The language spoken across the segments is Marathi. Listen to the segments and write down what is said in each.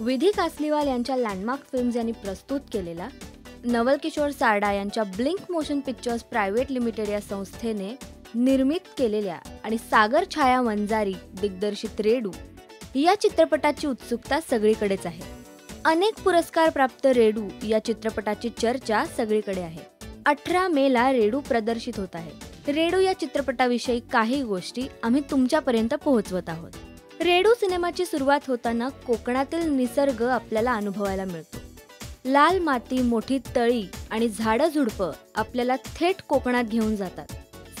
विधी कासलीवाल यांच्या लँडमार्क फिल्म्स यांनी प्रस्तुत केलेला नवल किशोर सारडा यांच्या Blink Motion Pictures Private Limited या संस्थेने निर्मित केलेल्या आणि सागर छाया वंजारी दिग्दर्शित रेडू या चित्रपटाची उत्सुकता सगळीकडेच आहे. अनेक पुरस्कार प्राप्त रेडू या चित्रपटाची चर्चा सगळीकडे आहे. अठरा मेला रेडू प्रदर्शित होत आहे. रेडू या चित्रपटाविषयी काही गोष्टी आम्ही तुमच्यापर्यंत पोहोचवत आहोत. रेडू सिनेमाची सुरुवात होताना कोकणातील निसर्ग आपल्याला अनुभवायला मिळतो. लाल माती मोठी तळी आणि झाडं झुडपं आपल्याला थेट कोकणात घेऊन जातात.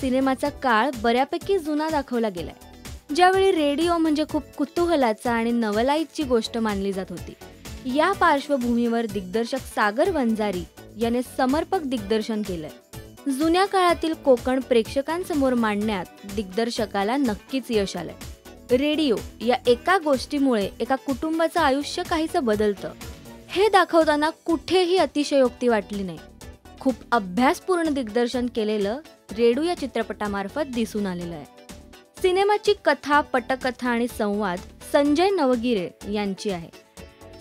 सिनेमाचा काळ बऱ्यापैकी जुना दाखवला गेलाय. ज्यावेळी रेडिओ म्हणजे खूप कुतूहलाचा आणि नवलाईची गोष्ट मानली जात होती. या पार्श्वभूमीवर दिग्दर्शक सागर वंजारी याने समर्पक दिग्दर्शन केलंय. जुन्या काळातील कोकण प्रेक्षकांसमोर मांडण्यात दिग्दर्शकाला नक्कीच यश आलंय. रेडिओ या एका गोष्टीमुळे एका कुटुंबाचं आयुष्य काहीसं बदलतं. हे दाखवताना कुठेही अतिशयोक्ती वाटली नाही. खूप अभ्यासपूर्ण दिग्दर्शन केलेलं रेडू या चित्रपटामार्फत दिसून आलेलं आहे. सिनेमाची कथा पटकथा आणि संवाद संजय नवगिरे यांची आहे.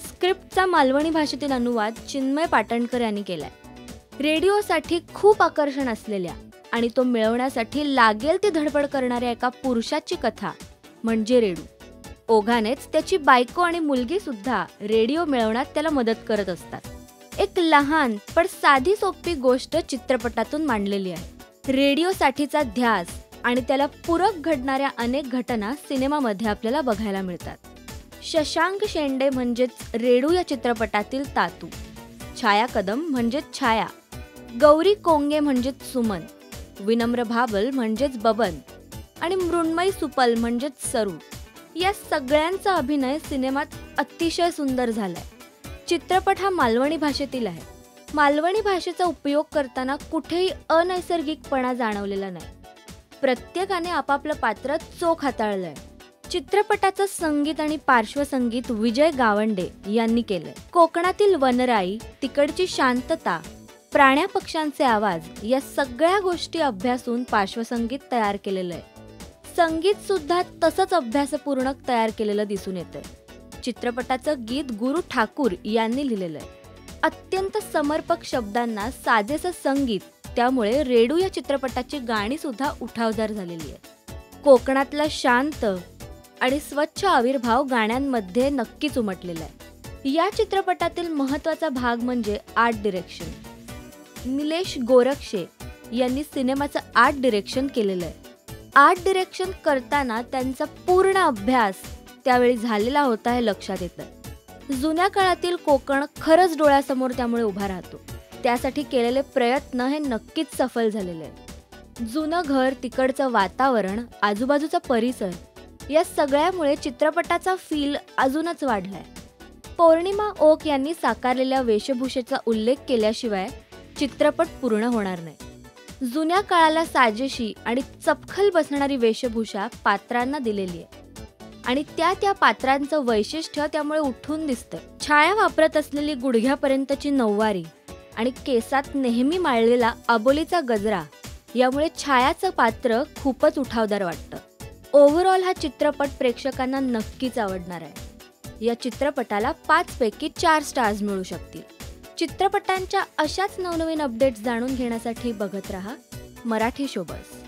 स्क्रिप्टचा मालवणी भाषेतील अनुवाद चिन्मय पाटणकर यांनी केलाय. रेडिओसाठी खूप आकर्षण असलेल्या आणि तो मिळवण्यासाठी लागेल ती धडपड करणाऱ्या एका पुरुषाची कथा म्हणजे रेडू. ओघानेच त्याची बायको आणि मुलगी सुद्धा रेडिओ मिळवण्यात त्याला मदत करत असतात. एक लहान पण साधी सोपी गोष्ट चित्रपटातून मांडलेली आहे. रेडिओसाठीचा ध्यास आणि त्याला पूरक घडणाऱ्या अनेक घटना सिनेमामध्ये आपल्याला बघायला मिळतात. शशांक शेंडे म्हणजेच रेडू या चित्रपटातील तातू. छाया कदम म्हणजेच छाया. गौरी कोंगे म्हणजेच सुमन. विनम्र भाबल म्हणजेच बबन. आणि मृण्मयी सुपल म्हणजेच सरू. या सगळ्यांचा अभिनय सिनेमात अतिशय सुंदर झालाय. चित्रपट हा मालवणी भाषेतील आहे. मालवणी भाषेचा उपयोग करताना कुठेही अनैसर्गिकपणा जाणवलेला नाही. प्रत्येकाने आपापलं पात्र चोख हाताळलंय. चित्रपटाचं संगीत आणि पार्श्वसंगीत विजय गावंडे यांनी केलंय. कोकणातील वनराई तिकडची शांतता प्राण्या पक्ष्यांचे आवाज या सगळ्या गोष्टी अभ्यासून पार्श्वसंगीत तयार केलेलं आहे. संगीत सुद्धा तसंच अभ्यासपूर्ण तयार केलेलं दिसून येतंय. चित्रपटाचं गीत गुरु ठाकूर यांनी लिहिलेलं आहे अत्यंत समर्पक शब्दांना साजेसं संगीत त्यामुळे रेडू या चित्रपटाची गाणी सुद्धा उठावदार झालेली आहे. कोकणातला शांत आणि स्वच्छ आविर्भाव गाण्यांमध्ये नक्कीच उमटलेला आहे. या चित्रपटातील महत्त्वाचा भाग म्हणजे आर्ट डिरेक्शन. निलेश गोरक्षे यांनी सिनेमाचं आर्ट डिरेक्शन केलेलं आहे. आर्ट डिरेक्शन करताना त्यांचा पूर्ण अभ्यास त्यावेळी झालेला होता हे लक्षात येतं. जुन्या काळातील कोकण खरंच डोळ्यासमोर त्यामुळे उभा राहतो. त्यासाठी केलेले प्रयत्न हे नक्कीच सफल झालेले आहेत. जुनं घर तिकडचं वातावरण आजूबाजूचा परिसर या सगळ्यामुळे चित्रपटाचा फील अजूनच वाढलाय. पौर्णिमा ओक यांनी साकारलेल्या वेशभूषेचा उल्लेख केल्याशिवाय चित्रपट पूर्ण होणार नाही. जुन्या काळाला साजेशी आणि चपखल बसणारी वेशभूषा पात्रांना दिलेली आहे. आणि त्या त्या पात्रांचं वैशिष्ट्य त्यामुळे उठून दिसतं. छाया वापरत असलेली गुडघ्यापर्यंतची नऊवारी आणि केसात नेहमी माळलेला अबोलीचा गजरा यामुळे छायाचं पात्र खूपच उठावदार वाटतं. ओव्हरऑल हा चित्रपट प्रेक्षकांना नक्कीच आवडणार आहे. या चित्रपटाला पाचपैकी चार स्टार्स मिळू शकतील. चित्रपटांच्या अशाच नवनवीन अपडेट्स जाणून घेण्यासाठी बघत राहा मराठी शोबस.